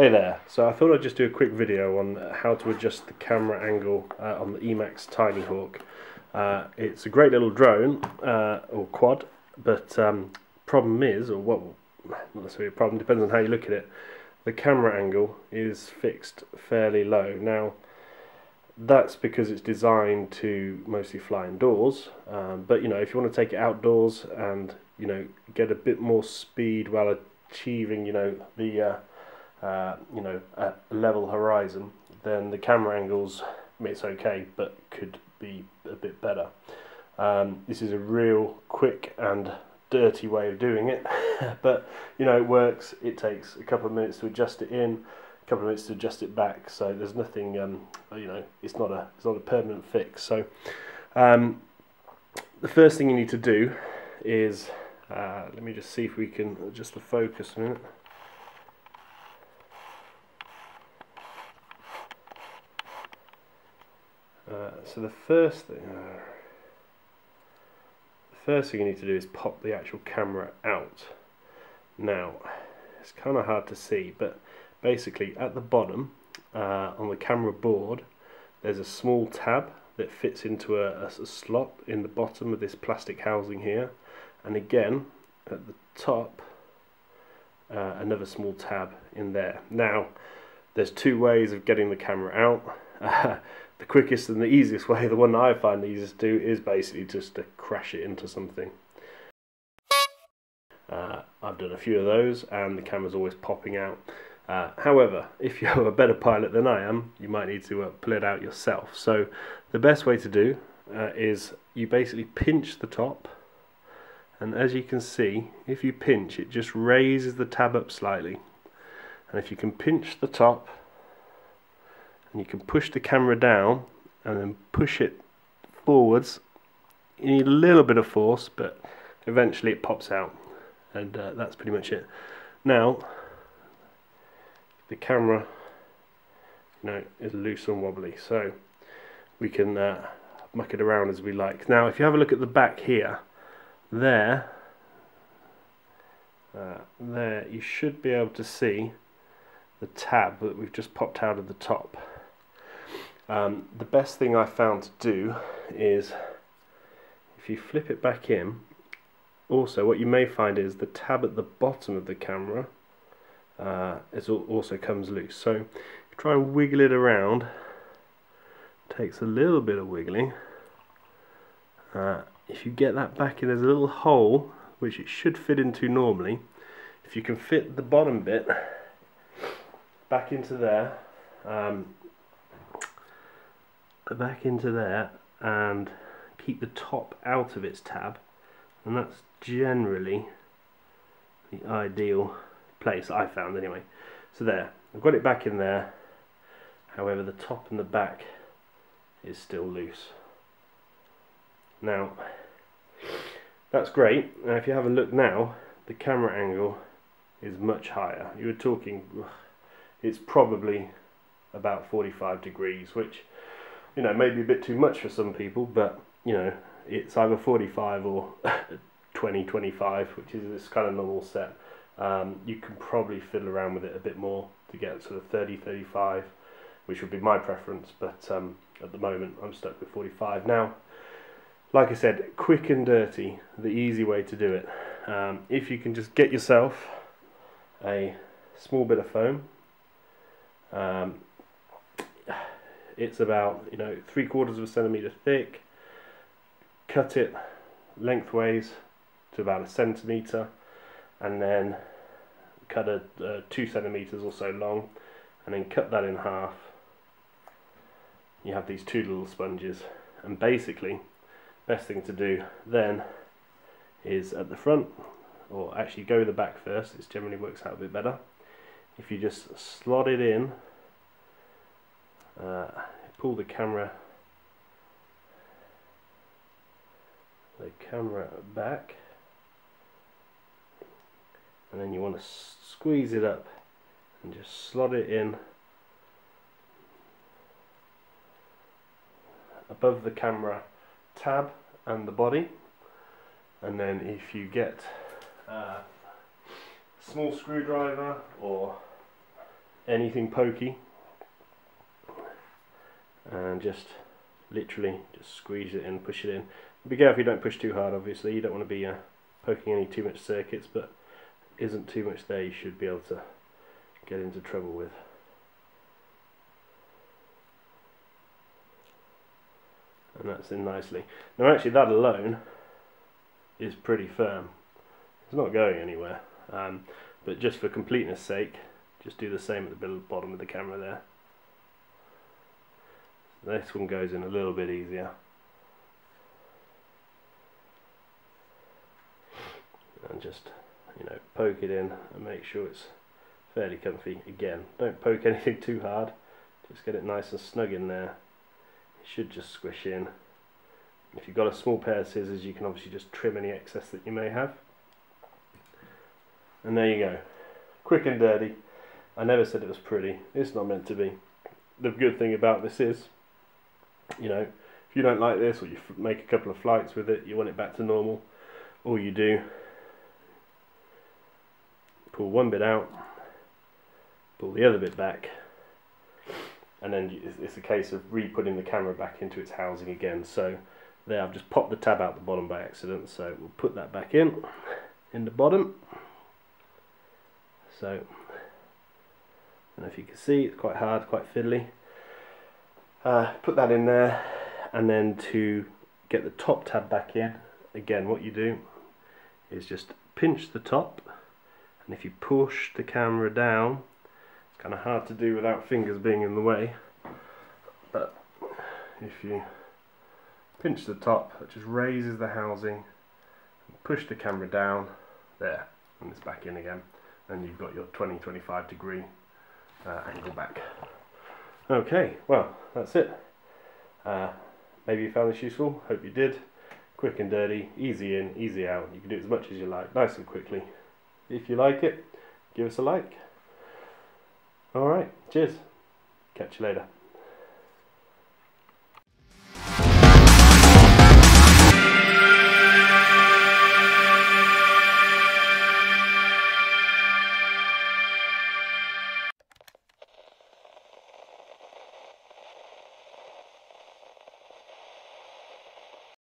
Hey there, so I thought I'd just do a quick video on how to adjust the camera angle uh, on the Emax Tinyhawk. Uh, it's a great little drone, uh, or quad, but um, problem is, or what, not necessarily a problem, depends on how you look at it, the camera angle is fixed fairly low. Now, that's because it's designed to mostly fly indoors, um, but you know, if you want to take it outdoors and, you know, get a bit more speed while achieving, you know, the uh, you know, a level horizon, then the camera angles, it's okay, but could be a bit better. Um, this is a real quick and dirty way of doing it, but you know, it works. It takes a couple of minutes to adjust it in, a couple of minutes to adjust it back. So there's nothing, um, you know, it's not a it's not a permanent fix. So um, the first thing you need to do is, uh, let me just see if we can adjust the focus a minute. Uh, so the first thing, uh, the first thing you need to do is pop the actual camera out. Now, it's kind of hard to see, but basically at the bottom uh, on the camera board, there's a small tab that fits into a, a, slot in the bottom of this plastic housing here, and again at the top, uh, another small tab in there. Now, there's two ways of getting the camera out. the quickest and the easiest way, the one I find the easiest to do, is basically just to crash it into something. Uh, I've done a few of those and the camera's always popping out. Uh, however, if you're a better pilot than I am, you might need to uh, pull it out yourself. So the best way to do uh, is you basically pinch the top and as you can see, if you pinch it just raises the tab up slightly. And if you can pinch the top and you can push the camera down and then push it forwards. You need a little bit of force but eventually it pops out. And uh, that's pretty much it. Now the camera you know is loose and wobbly. So we can uh, muck it around as we like. Now if you have a look at the back here there uh, there you should be able to see the tab that we've just popped out of the top um, the best thing I found to do is if you flip it back in, also what you may find is the tab at the bottom of the camera uh, it also comes loose. So try and wiggle it around, takes a little bit of wiggling. Uh, if you get that back in, there's a little hole which it should fit into normally. If you can fit the bottom bit back into there, um, back into there and keep the top out of its tab. And that's generally the ideal place I found anyway. So there I've got it back in there. However the top and the back is still loose. Now that's great. Now if you have a look now the camera angle is much higher. You were talking it's probably about 45 degrees which you know, maybe a bit too much for some people, but you know, it's either 45 or 20, 25, which is this kind of normal set. Um, you can probably fiddle around with it a bit more to get sort of 30, 35, which would be my preference, but um, at the moment I'm stuck with 45. Now, like I said, quick and dirty, the easy way to do it. Um, if you can just get yourself a small bit of foam, um, it's about you know three quarters of a centimeter thick. Cut it lengthways to about a centimeter and then cut it uh, two centimeters or so long and then cut that in half. You have these two little sponges and basically best thing to do then is at the front or actually go the back first it generally works out a bit better. If you just slot it in uh, pull the camera the camera back. And then you want to squeeze it up and just slot it in above the camera tab and the body. And then if you get a small screwdriver or anything pokey and just literally just squeeze it in, push it in. Be careful you don't push too hard obviously, you don't want to be uh, poking any too much circuits but isn't too much there you should be able to get into trouble with. And that's in nicely. Now actually that alone is pretty firm. It's not going anywhere. Um, but just for completeness sake, just do the same at the bottom of the camera there. This one goes in a little bit easier. And just, you know, poke it in and make sure it's fairly comfy. Again, don't poke anything too hard. Just get it nice and snug in there. It should just squish in. If you've got a small pair of scissors, you can obviously just trim any excess that you may have. And there you go. Quick and dirty. I never said it was pretty. It's not meant to be. The good thing about this is, you know, if you don't like this or you make a couple of flights with it, you want it back to normal, all you do, pull one bit out, pull the other bit back, and then it's a case of re-putting the camera back into its housing again. So there, I've just popped the tab out the bottom by accident, so we'll put that back in, in the bottom. So, know if you can see, it's quite hard, quite fiddly. Uh, put that in there, and then to get the top tab back in, again what you do is just pinch the top, and if you push the camera down, it's kind of hard to do without fingers being in the way, but if you pinch the top, it just raises the housing, push the camera down, there, and it's back in again and you've got your 20-25 degree uh, angle back. Okay, well that's it. Uh, maybe you found this useful, hope you did. Quick and dirty, easy in, easy out. You can do it as much as you like, nice and quickly. If you like it, give us a like. Alright, cheers. Catch you later.